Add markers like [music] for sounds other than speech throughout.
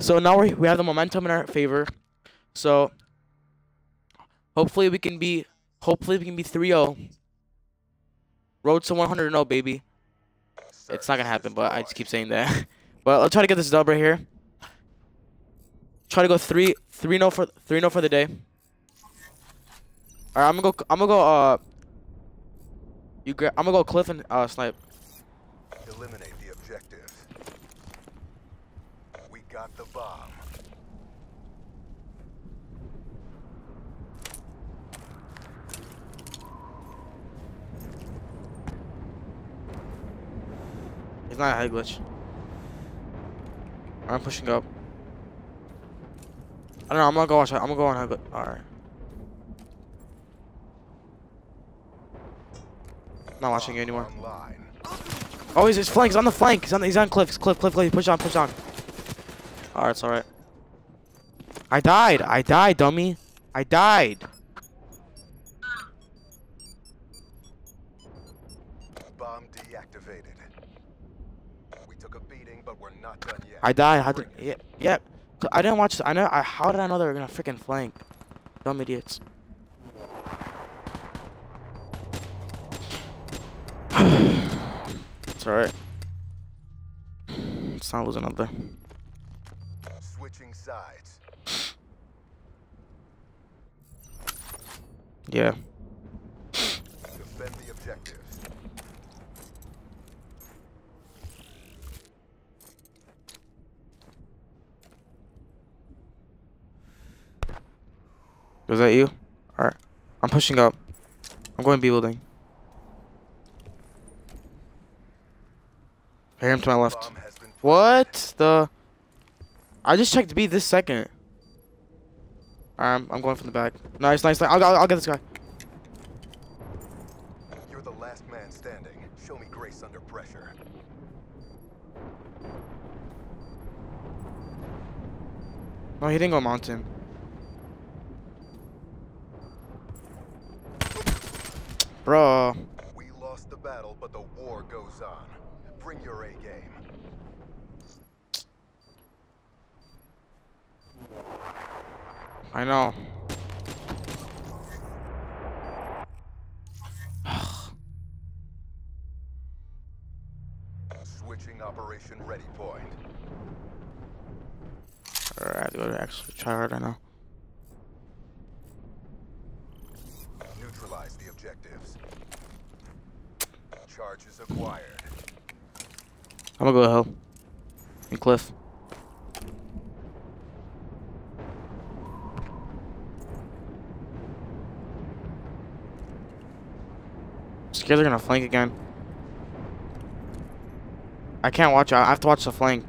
So now we we have the momentum in our favor. So hopefully we can be hopefully we can be 3-0. Road to 100 0 baby. It's not gonna happen, but I just keep saying that. [laughs] but I'll try to get this dub right here. Try to go 3 3 0 for 3 0 for the day. Alright, I'm gonna go I'm gonna go uh you I'm gonna go cliff and uh snipe. Eliminate the objective. We got the bomb. He's not a head glitch. I'm pushing up. I don't know. I'm gonna go watch. I'm gonna go on head glitch. All right. Not watching you anymore. Oh, he's his flank. He's on the flank. He's on. The, he's on cliff. He's cliff. Cliff. Cliff. Push on. Push on. All right. It's all right. I died. I died, dummy. I died. Bomb deactivated. We took a beating, but we're not done yet. I died. How did? Yeah. Yeah. I didn't watch. I know. I, how did I know they were gonna freaking flank? Dumb idiots. [sighs] it's alright. It's not losing up there. Switching sides. Yeah. Defend the objectives. Was that you? Alright. I'm pushing up. I'm going B building. I hear him to my left. Bomb has been What the? I just checked B this second. Um, I'm going from the back. Nice, nice. nice. I'll, I'll, I'll get this guy. You're the last man standing. Show me grace under pressure. No, he didn't go mountain. Bro. We lost the battle, but the war goes on. Bring your A game. I know. Switching operation ready point. Alright, I to go to actually try hard right now. Neutralize the objectives. Charges acquired. I'm gonna go hill. And cliff. Scared they're gonna flank again. I can't watch. I have to watch the flank.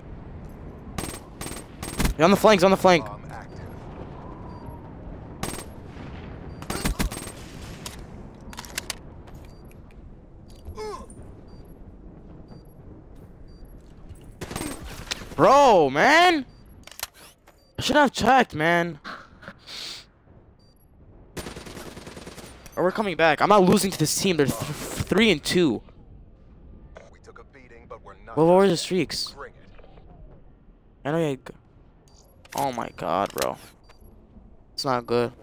He's on the flank. He's on the flank. Bro, man. I should have checked, man. Or we're coming back. I'm not losing to this team. They're th three and two. We took a beating, but we're not. Well, what were the streaks? I know you. had Oh my god, bro. It's not good.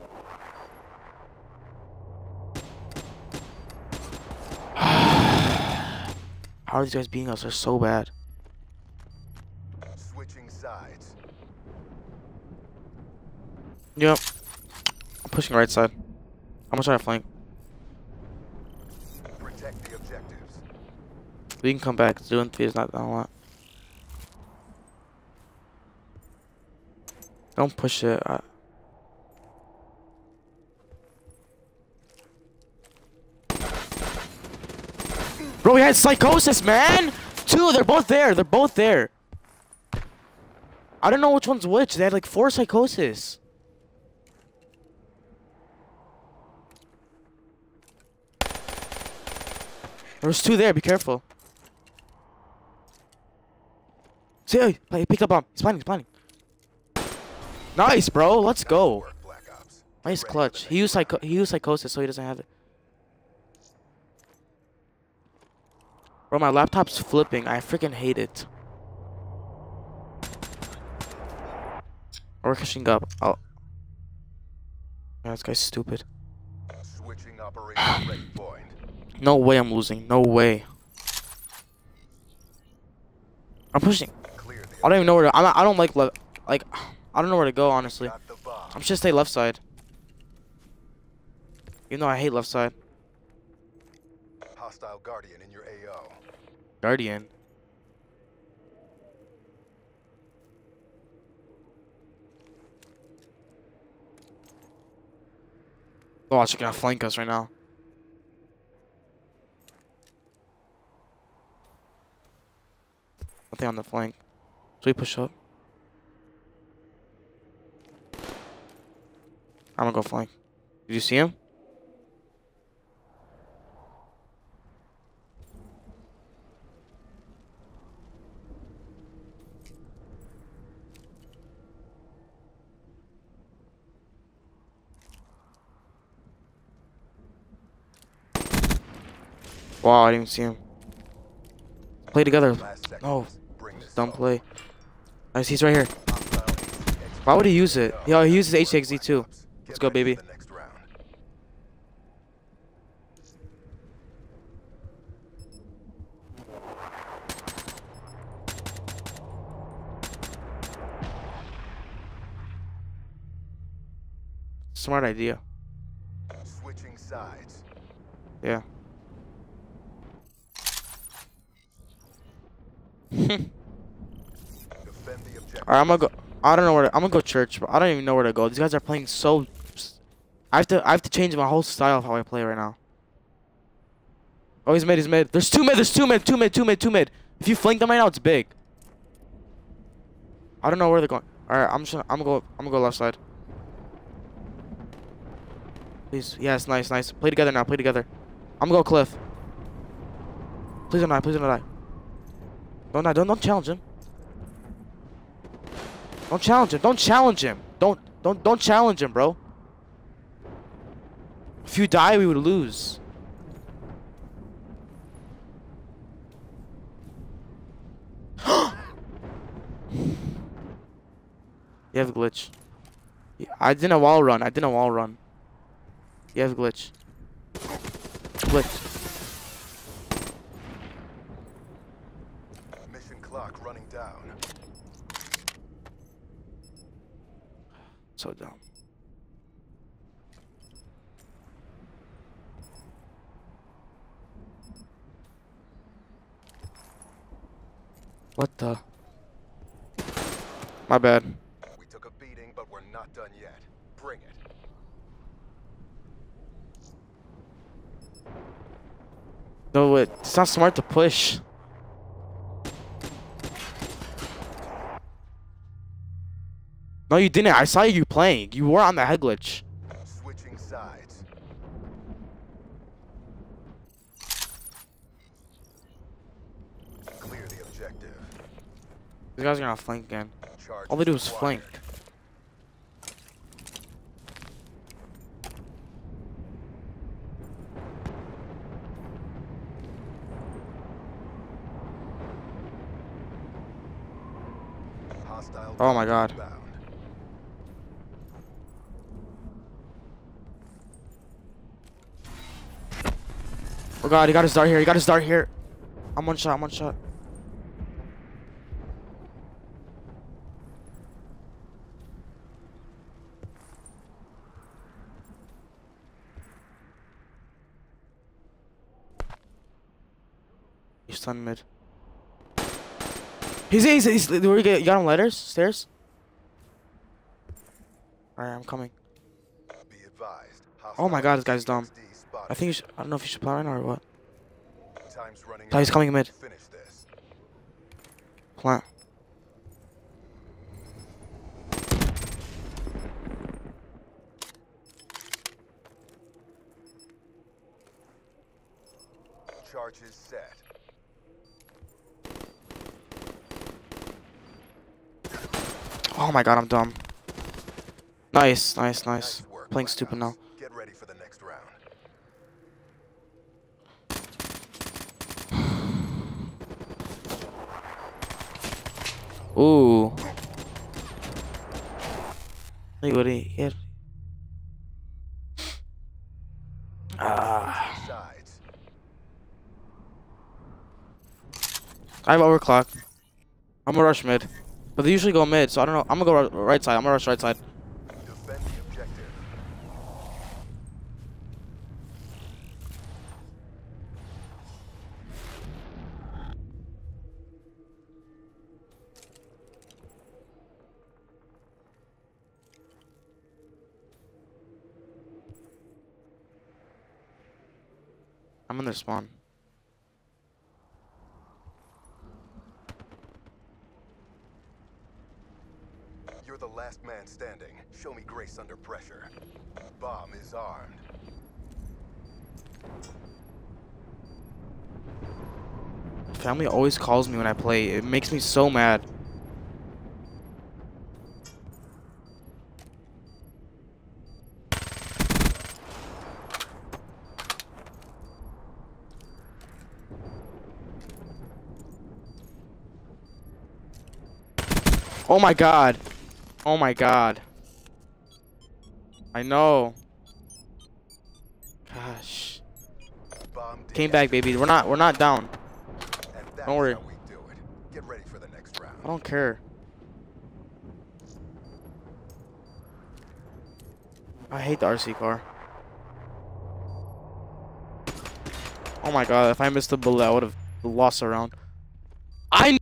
[sighs] How are these guys beating us? They're so bad. Switching sides. Yep. I'm pushing right side. I'm gonna try to flank. Protect the objectives. We can come back. Doing three is not done a lot. Don't push it. I... Bro, we had psychosis, man. Two, they're both there. They're both there. I don't know which one's which. They had like four psychosis. There's two there. Be careful. See, he picked up bomb. He's planning. He's planning. Nice, bro. Let's go. Nice clutch. He used psycho. He used psychosis, so he doesn't have it. Bro, my laptop's flipping. I freaking hate it. Or catching up. Oh. Yeah, this guy's stupid. [sighs] No way I'm losing. No way. I'm pushing. I don't even know where to. I'm I don't like le- like. I don't know where to go honestly. got the bomb. I'm just gonna stay left side. Even though I hate left side. Hostile guardian in your AO. Guardian. Oh, she's gonna flank us right now. Nothing on the flank. Push up. I'm gonna go flank. Did you see him? Wow, I didn't even see him. Play together. No, dumb play. He's right here. Why would he use it? Yeah, uh, he uses HXZ too. Let's go, baby. Smart idea. Switching sides. Yeah. [laughs] [laughs] Alright, I'm gonna go. I don't know where to, I'm gonna go church, but I don't even know where to go. These guys are playing so. I have to. I have to change my whole style of how I play right now. Oh, he's mid. He's mid. There's two mid. There's two mid. Two mid. Two mid. Two mid. If you flank them right now, it's big. I don't know where they're going. Alright, I'm just. I'm gonna go. I'm gonna go left side. Please. Yes. Nice. Nice. Play together now. Play together. I'm gonna go cliff. Please don't die. Please don't die. Don't die. Don't don't challenge him. Don't challenge him. Don't challenge him. Don't don't don't challenge him, bro. If you die, we would lose. [gasps] you have a glitch. I did a wall run. I did a wall run. You have a glitch. Glitch. So dumb. What the? My bad. We took a beating, but we're not done yet. Bring it. No, it's not smart to push. No, you didn't. I saw you playing. You were on the head glitch. Switching sides. Clear the objective. These guys are gonna flank again. Charge All they do is flank. Oh my God. Oh god, he got his dart here. He got his dart here. I'm one shot. I'm one shot. He's stunned mid. He's he's he's. Where you get? You got him ladders? Stairs? Alright, I'm coming. Oh my God, this guy's dumb. I think you should, I don't know if you should now or what. Time's running Oh, he's coming mid. Plant. Charges set. Oh my god, I'm dumb. Nice, nice, nice. work, Playing stupid now. Get ready for the next round. Ooh. Hey, buddy. Yeah. Ah. I have overclock. I'm gonna rush mid. But they usually go mid, so I don't know. I'm gonna go right side. I'm gonna rush right side. Defend the objective. I'm in their spawn. You're the last man standing. Show me grace under pressure. Bomb is armed. Family always calls me when I play. It makes me so mad. Oh my god. Oh my god. I know. Gosh. Came back, baby. We're not we're not down. Don't worry. do. I don't care. I hate the RC car. Oh my god, if I missed the bullet, I would have lost a round. I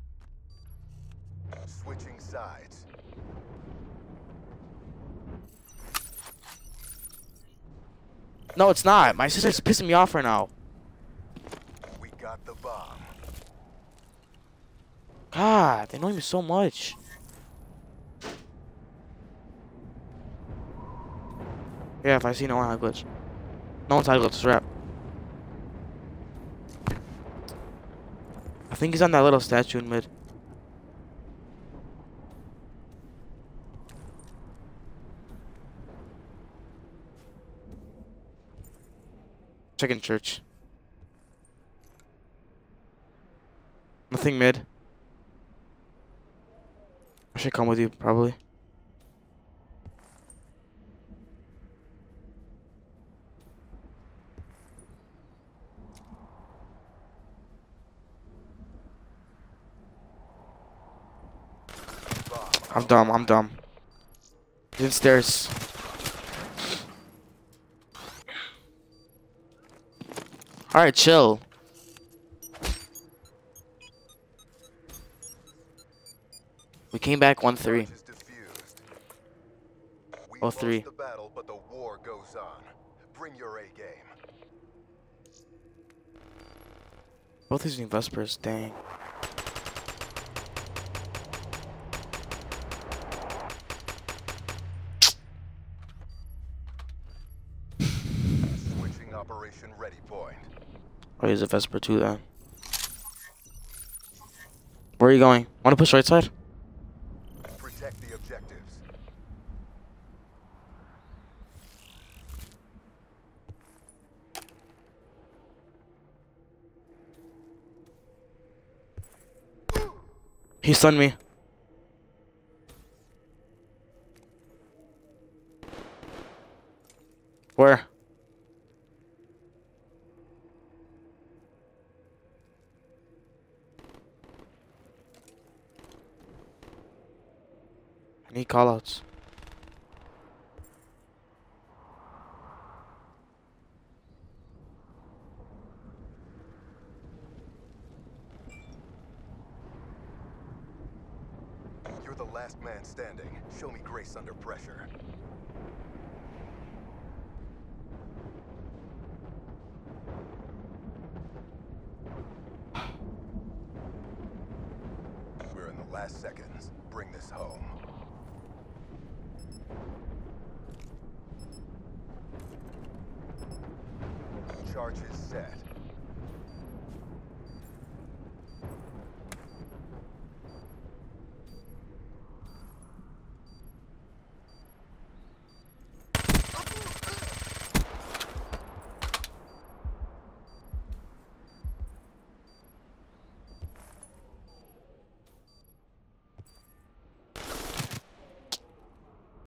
No, it's not. My sister's pissing me off right now. We got the bomb. God, they annoy me so much. Yeah, if I see no one high glitch. No one's high glitch, wrap. I think he's on that little statue in mid. Checking church. Nothing mid. I should come with you, probably. I'm dumb, I'm dumb. He's in stairs. Alright, chill. We came back 1-3. Charge is diffused. We Oh, three. the battle, but the war goes on. Bring your A game. Both using Vespers, dang. Switching operation ready point. I'll use a Vesper too then. Where are you going? Wanna push right side? Protect the objectives. He stunned me. Where? I need callouts. You're the last man standing. Show me grace under pressure. Charge is set.